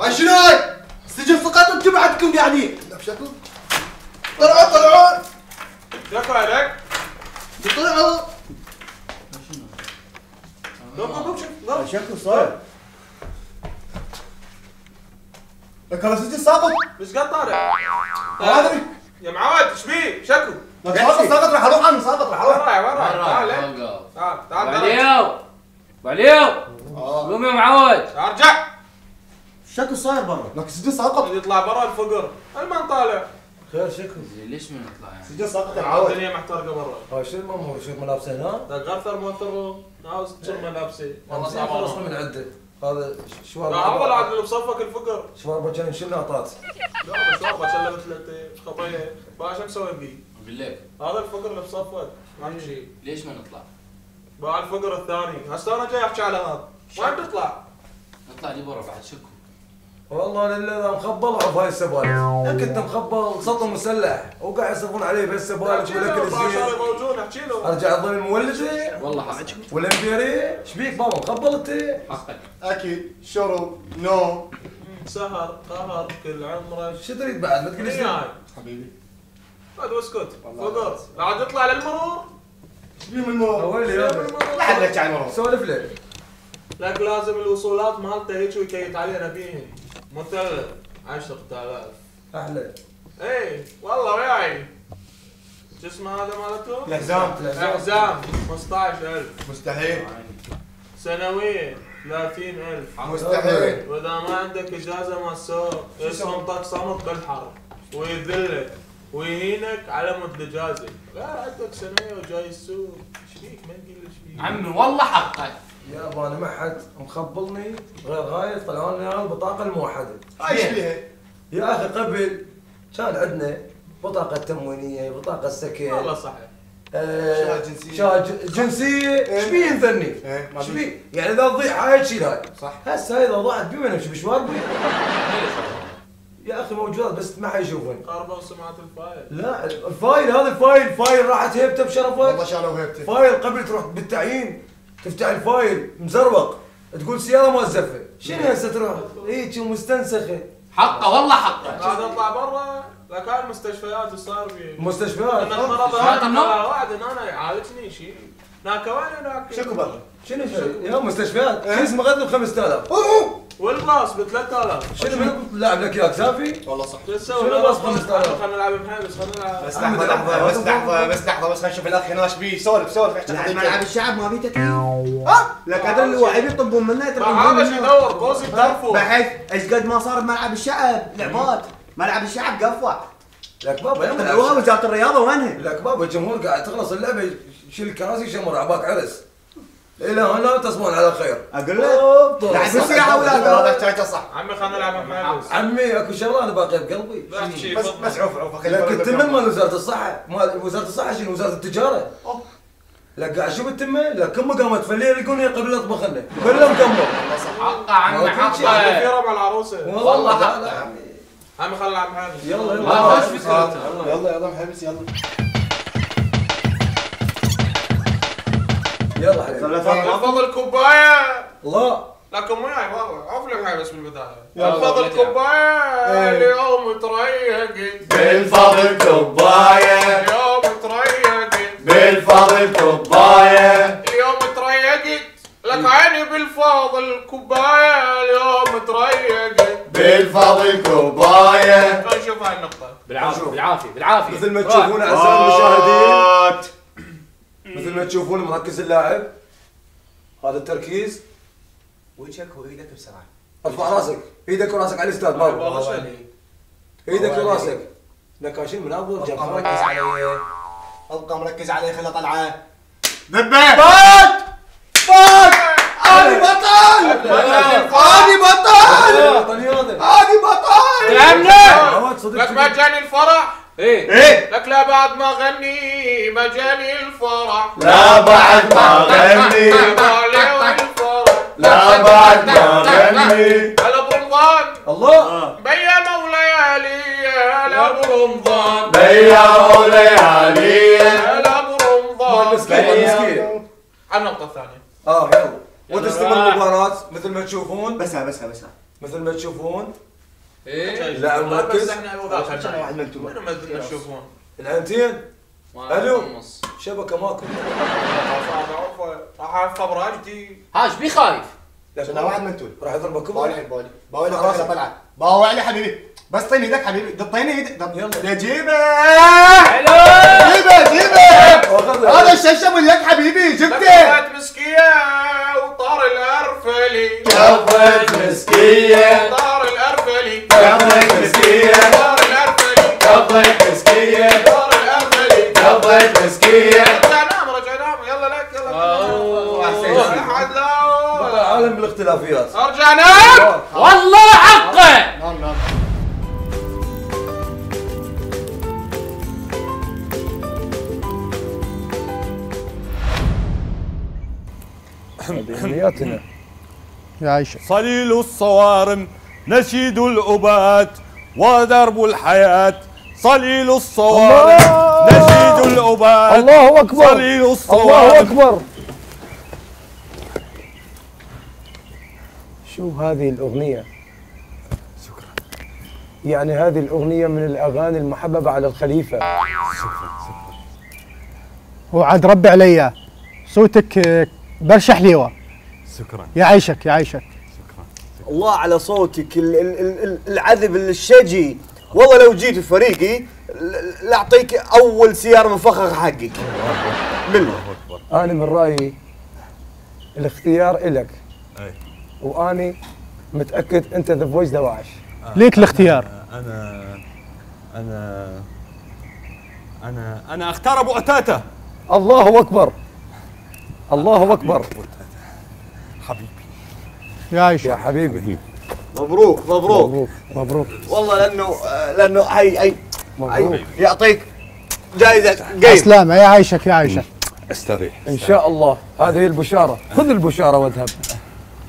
هاي شنو هاي؟ السجن سقط وأنتم بعدكم قاعدين بشكل طلعوا طلعوا شكرا عليك طلعوا شكله صاير. لك هذا سجن ساقط. إيش قاعد طالع؟ ما أدري. يا معود إيش بيه؟ شكو لك ساقط ساقط راح أروح عنه ساقط راح وين أروح رايح وين رايح؟ تعال مرة هيك. وقف تعال تعال تعال بعليو بعليو آه. قوم يا معود ارجع شكله صاير برا لك سجن ساقط اللي يطلع برا الفقر. المان طالع خير شكله ليش ما نطلع يعني؟ سجن ساقط يا معود الدنيا محترقة برا. هاي شو المامور شوف ملابسه هنا تغثر موثر عاوز تصير ملابسي والله خلصنا صعب من عنده هذا شوارب لا اول عاد اللي بصفك الفقر. شوارب كان شنو اعطات لا شلبت ثلاثة خطيه بقى شو مسوي بيه؟ أقول لك هذا الفقر اللي بصفك ما في شيء ليش ما نطلع؟ بقى الفقر الثاني. هسه أنا جاي أحكي على هذا. وين تطلع؟ نطلع. لي برا بعد شكو والله لله مخبل عرف هاي السبالة يا كنت مخبل سطو مسلح وقاعد يصرفون عليه بهالسبالة باشا الزين. موجود احكي له. أرجع اظل مولده والله حقك ولا مديري إيش بيك بابا مخبل أنت؟ حقك. اكل شرب نوم سهر قهر كل عمرك شو تريد بعد؟ ما تقول لي هاي؟ حبيبي. خذ واسكت فقر لا عاد يطلع للمرور؟ إيش بيه من نور ويلي؟ لا حد لك عن مرور سولف لك لك لازم الوصولات مالته هيك ويكيت علينا بيهن مثلث 10000 أحلى اي والله وياي شو اسمه هذا مالته؟ الحزام احزام 15000 مستحيل. سنويا 30000 مستحيل. وإذا ما عندك إجازة ما تسوق يصمتك صمت بالحرب. ويذلك. ويهينك على مد اجازه لا عندك سنويه وجاي السوق إيش فيك ما تقول إيش فيك عمي والله حقك يا أنا ما حد مخبلني غير هاي طلعوا لنا البطاقة الموحدة هاي إيش بيها؟ يا أخي قبل كان عندنا بطاقة تموينية بطاقة سكن والله صحيح آه، شهادة جنسية. شهادة جنسية إيش بيه نثني؟ إيه، ما إيش بيه. بيه؟ يعني إذا تضيع هاي تشيل هاي صح. هسه هاي إذا ضاعت وين امشي بشوار بي يا أخي موجودات بس ما حيشوفون. خربوا وسمعت الفايل. لا الفايل هذا الفايل فايل راحت هيبته والله بشرفك شالوا هيبته فايل قبل تروح بالتعيين تفتح الفايل مزروق تقول سيارة موزفه شنو هسه تروح؟ هيك مستنسخة. حقه والله حقه. بعد أطلع برا لك هاي المستشفيات صار في مستشفيات. المرض هذا النوم؟ واحد أنا يعالجني شيء هناك وين هناك شكو برا؟ شنو شنو يا مستشفيات. شنو اسمه غذا ب 5000 والراس ب 3000 شنو من لاعب لك اياك سافي والله صح. شو تسوي؟ شنو لا راس بس 5000 خلينا نلعب خلينا نلعب. بس لحظة لحظة بس لحظة بس لحظة بس خلينا نشوف الأخ هنا إيش بيه. سولف سولف احكي. ملعب الشعب ما في تكليف ها لك هذول اللي واحد يطلبون منا يتركون هذا شو يدور بوسي بتعرفوا بحيث إيش قد ما صار بملعب الشعب لعبات ملعب الشعب قفوع لك بابا. وزارة الرياضة وينها؟ لك بابا الجمهور قاعد تخلص اللعبة يشيل الكراسي يشمر عباك عرس إلى هنا تصبحون على خير. أقول لك أوب، لا، صح. بس يا أولاد. هذا صح عمي خلينا نلعب محابس عمي أكو شغلة أنا باقيه بقلبي. بس. بس عوف عوف لك التمه مال وزارة الصحة. مال وزارة الصحة شنو؟ وزارة التجارة. لك قاعد شوف التمه لك كم قامت؟ فليل يقولون قبل اطبخ لنا. كله مكمل حقه عمي حقه. مع العروسة. والله عمي عمي خلينا نلعب يلا يلا. يلا يلا محبس يلا. يلا حبيبي. فضل الكوبايه الله. لكن وياي بابا عوف لي محابس بالبداية. يلا. فضل الكوبايه إيه. اليوم تريقت. بالفضل كوباية. اليوم تريقت. بالفضل كوباية. اليوم تريقت. لك عيني بالفاضل كوباية. اليوم تريقت. بالفضل كوباية. خلينا نشوف هاي النقطة. بالعافية بالعافية بالعافية. مثل ما. تشوفون اعزائي المشاهدين. مثل ما تشوفون مركز اللاعب. هذا التركيز. وجهك وايدك بسرعة. ارفع راسك. إيدك وراسك على الاستاذ شيء إيدك وراسك. نكاشين من افضل أبقى جبهه مركز عليه. أبقى مركز عليه خله طلعة. ذبه فات فات أنا بطل أنا بطل هذه بطل كلامنا عواد صدق لك ما جاني الفرح؟ إيه. إيه. لك لا بعد ما غني ما جاني الفرح. لا بعد ما غني. الفرح. لا بعد ما غني. هلا برمضان الله. بيا موليالي هلا برمضان بيا وليالي هلا برمضان مسكين مسكين على النقطة الثانية. آه يلا. وتستمر المباراة مثل ما تشوفون. بس ها بس ها بس ها مثل ما تشوفون. إيه؟ لا مركز بس إحنا واحد منتوب. منو ما ما ألو. نص. شبكة ماكو. راح احفظ راجتي. هاش بي خايف. عشان واحد منتول راح يضربك باوي لي باوي خلاص. طلع باوي علي حبيبي. بس طيني إيدك حبيبي. طيني إيدك يلا. جيبه. حلو. جيبه جيبه. هذا الششم اللي لك حبيبي. جبته. لفت مسكية وطار الأرفلي. كفت مسكية. عالم بالاختلافيات. ارجع نام والله حقه. نام نام نياتنا يا عايشة صليل الصوارم نشيد الأبات ودرب الحياة. صليل الصوارم! نشيد الأبات. الله أكبر. صليل الله الصوارم شوف هذه الأغنية؟ شكرا. يعني هذه الأغنية من الأغاني المحببة على الخليفة. وعاد ربي عليا صوتك آه، برشا حليوة. شكرا. يا عايشك يا عايشك الله على صوتك ال- ال- ال- ال- العذب الشجي. والله لو جيت فريقي ل- لاعطيك أول سيارة مفخخة حقك. بالله. أنا من رأيي الاختيار إلك. واني متأكد انت The Voice دواعش. ليك الاختيار. أنا أنا أنا أنا أختار أبو أتاتة الله أكبر. الله أكبر. حبيبي. يا يا عايشة حبيبي. مبروك مبروك. مبروك مبروك. والله لأنه لأنه هي هي مبروك. يعطيك جائزه قيم سلامة يا عايشك يا عايشة. أستريح. إن شاء الله. هذه البشارة. خذ البشارة واذهب.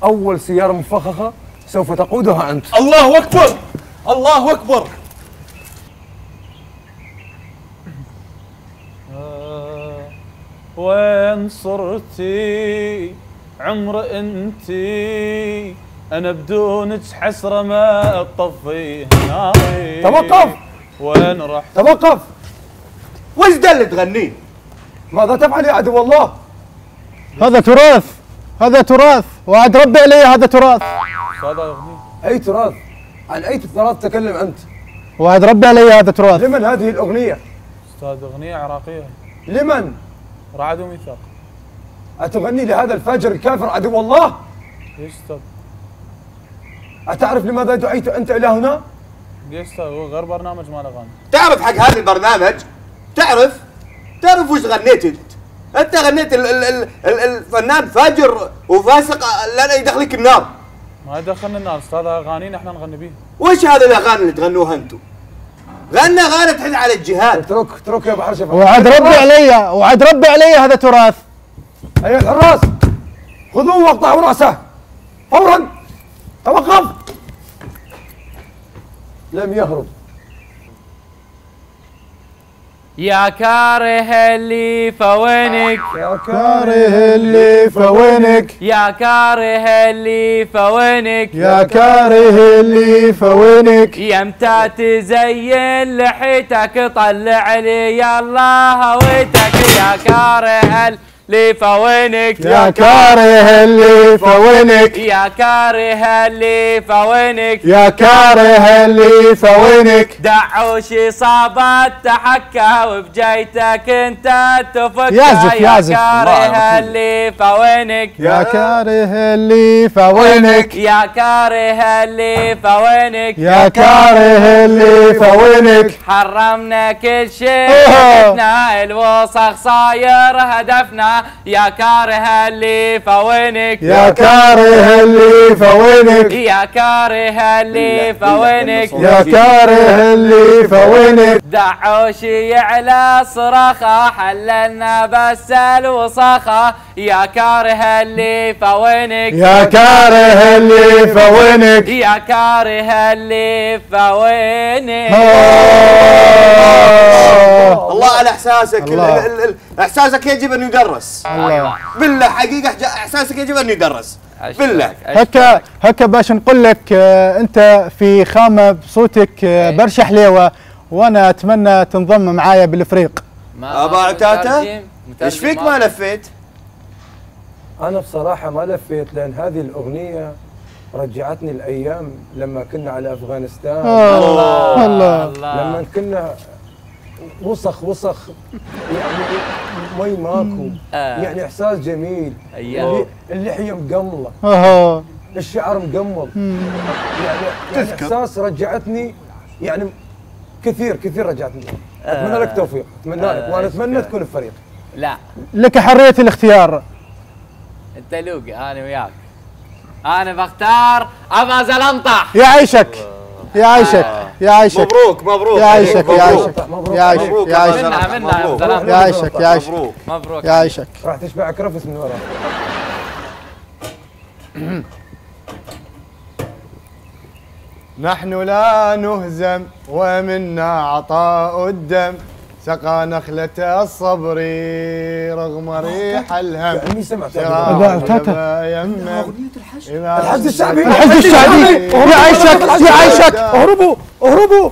أول سيارة مفخخه سوف تقودها أنت. الله أكبر! الله أكبر! وين صرتي؟ عمر انتي أنا بدونك حسرة ما أطفي ناري توقف وين رحت؟ توقف وش ده اللي تغنيه؟ ماذا تفعل يا عدو الله؟ هذا تراث! هذا تراث وعاد ربي علي هذا تراث. أي تراث؟ عن أي تراث تتكلم أنت؟ وعاد ربي علي هذا تراث. لمن هذه الأغنية؟ أستاذ أغنية عراقية. لمن؟ رعد وميثاق أتغني لهذا الفاجر الكافر عدو الله؟ ليش أستاذ أتعرف لماذا دعيت أنت إلى هنا؟ ليش أستاذ هو غير برنامج مال أغاني. تعرف حق هذا البرنامج؟ تعرف؟ تعرف وش غنيت انت أنت غنيت ال ال ال ال الفنان فاجر وفاسق لا يدخلك النار؟ ما يدخلنا الناس أستاذ اغانينا إحنا نغني بيها وش هذه الأغاني اللي تغنوها أنتم؟ غنى أغاني تحل على الجهاد. اترك اترك يا بحر شفا وعاد ربي علي وعاد ربي علي هذا تراث. ايها الحراس. خذوه واقطعوا رأسه. فورا. توقف. لم يهرب يا كاره اللي فوينك. يا كاره اللي فوينك. يا كاره اللي فوينك. يا كاره اللي فوينك. يمتى تزين لحيتك طلع لي يلا هويتك. يا كاره اللي فوينك يا كاره اللي فوينك. يا كاره اللي فوينك. يا كاره اللي فوينك. دعوش صابت تحكى وبجيتك انت تفكى. يعزف- يعزف. يا كاره. اللي فوينك. يا كاره اللي فوينك. يا كاره اللي فوينك. يا كاره اللي فوينك. حرمنا كل شيء الوسخ صاير هدفنا. يا كاره اللي فوينك. يا كاره اللي فوينك. يا كاره اللي فوينك. يا كاره اللي فوينك. دعوشي على صرخة حللنا بس الوسخة يا كاره اللي فوينك. يا كاره اللي فوينك. يا كاره اللي فوينك. الله على إحساسك. إحساسك يجب أن يدرس. الله. بالله حقيقة إحساسك يجب أن يدرس. بالله. هكا هكا باش نقول لك آه، أنت في خامة بصوتك آه، إيه. برشا حليوة وأنا أتمنى تنضم معايا بالفريق. أبا عتاتة؟ إيش فيك ما لفيت؟ أنا بصراحة ما لفيت لأن هذه الأغنية رجعتني الأيام لما كنا على أفغانستان. الله الله. لما كنا وسخ وسخ. يعني مي ماكو. آه. يعني إحساس جميل. اللي- اللحية مقمله اهو الشعر مقمل يعني, يعني إحساس رجعتني يعني كثير كثير رجعتني. أتمنى لك توفيق. أتمنى لك. وأنا أتمنى تكون بفريق. لا. لك حرية الاختيار. أنت لوقي. أنا وياك. أنا بختار أبا زلنطح يعيشك يعيشك يعيشك مبروك مبروك يعيشك مبروك. يعيشك مبروك. يعيشك مبروك يعيشك أبا منها زلمة، منها مبروك. زلنطح. يعيشك يعيشك مبروك يعيشك راح تشبعك رفس من ورا نحن لا نهزم ومنا عطاء الدم سقى نخلة الصبر رغم ريح الهم. يعني سمعت الحج الشعبي. الحج الشعبي. يعيشك يعيشك اهربوا اهربوا